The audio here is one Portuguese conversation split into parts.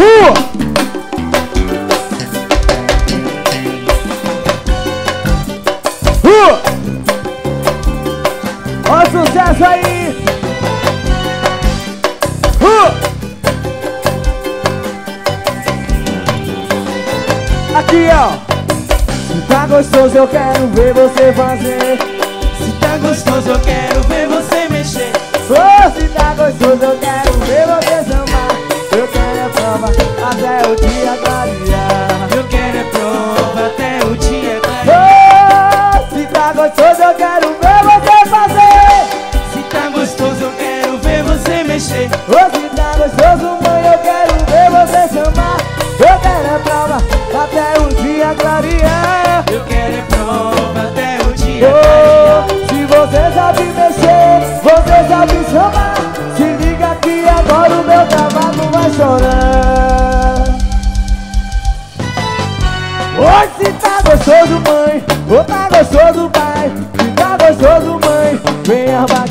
Uh! Ó o sucesso aí! Uh! Aqui, ó! Se tá gostoso, eu quero ver você fazer. Se tá gostoso, eu quero ver você mexer. Oh, se tá gostoso, eu quero ver você até o dia clarear. Eu quero é prova até o dia clarear. Oh, se tá gostoso, eu quero ver você fazer. Se tá gostoso, eu quero ver você mexer. Oh, se tá gostoso, mãe, eu quero ver você sambar. Eu quero a prova até o dia clarear. Eu quero é prova até o dia Oh, clarear. se você sabe mexer, você sabe chamar. Se liga que agora o meu cavalo vai chorar. Se tá gostoso, mãe, ou tá gostoso, pai. Se tá gostoso, mãe, vem abaixar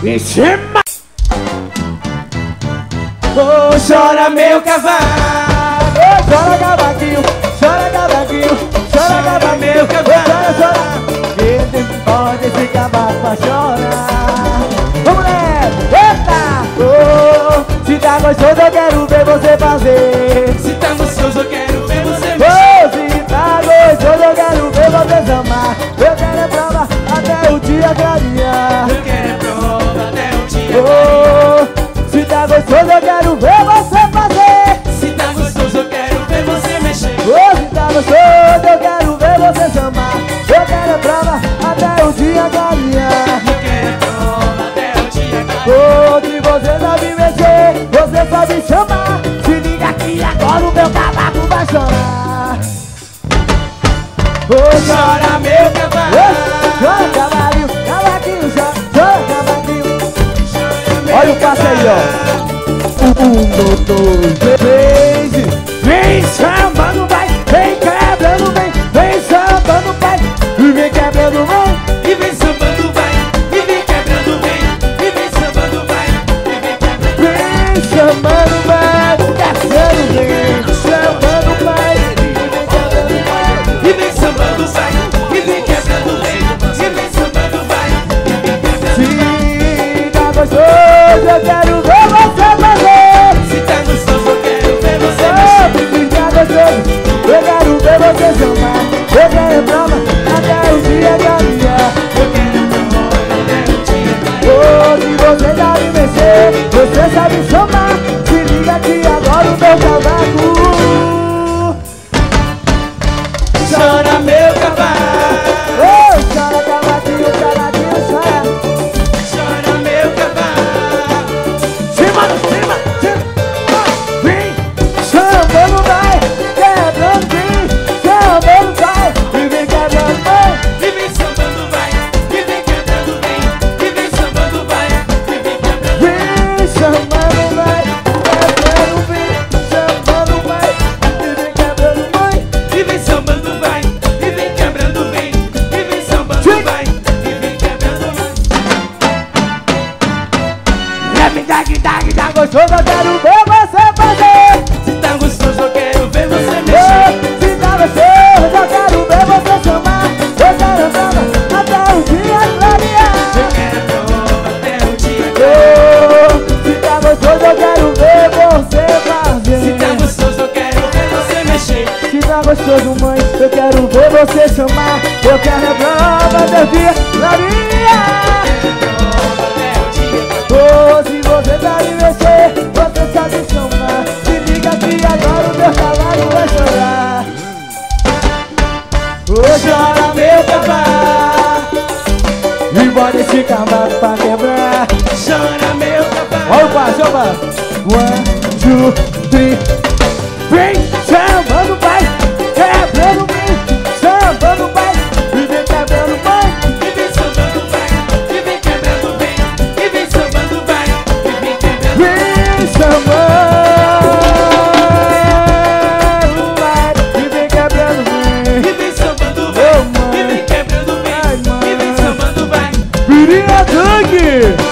Cima! Oh, chora meu cavalo. Ô, Chora cavaquinho, chora cavaquinho, chora cavaquinho, Oh, Chora meu cavalo. Chora cavalinho, cavaquinho, chora, cavaquinho Olha o passe aí, ó Um, dois, três gostoso, mãe, eu quero ver você chamar Eu quero a prova o dia. Oh, se você sabe mexer, você sabe chamar. Se liga que agora o meu cavalo vai chorar. Oh, chora meu cavalo E bota esse cavalo pra quebrar. Chora meu cavalo. Olha o passo, olha o passo One, two, Vira Doug!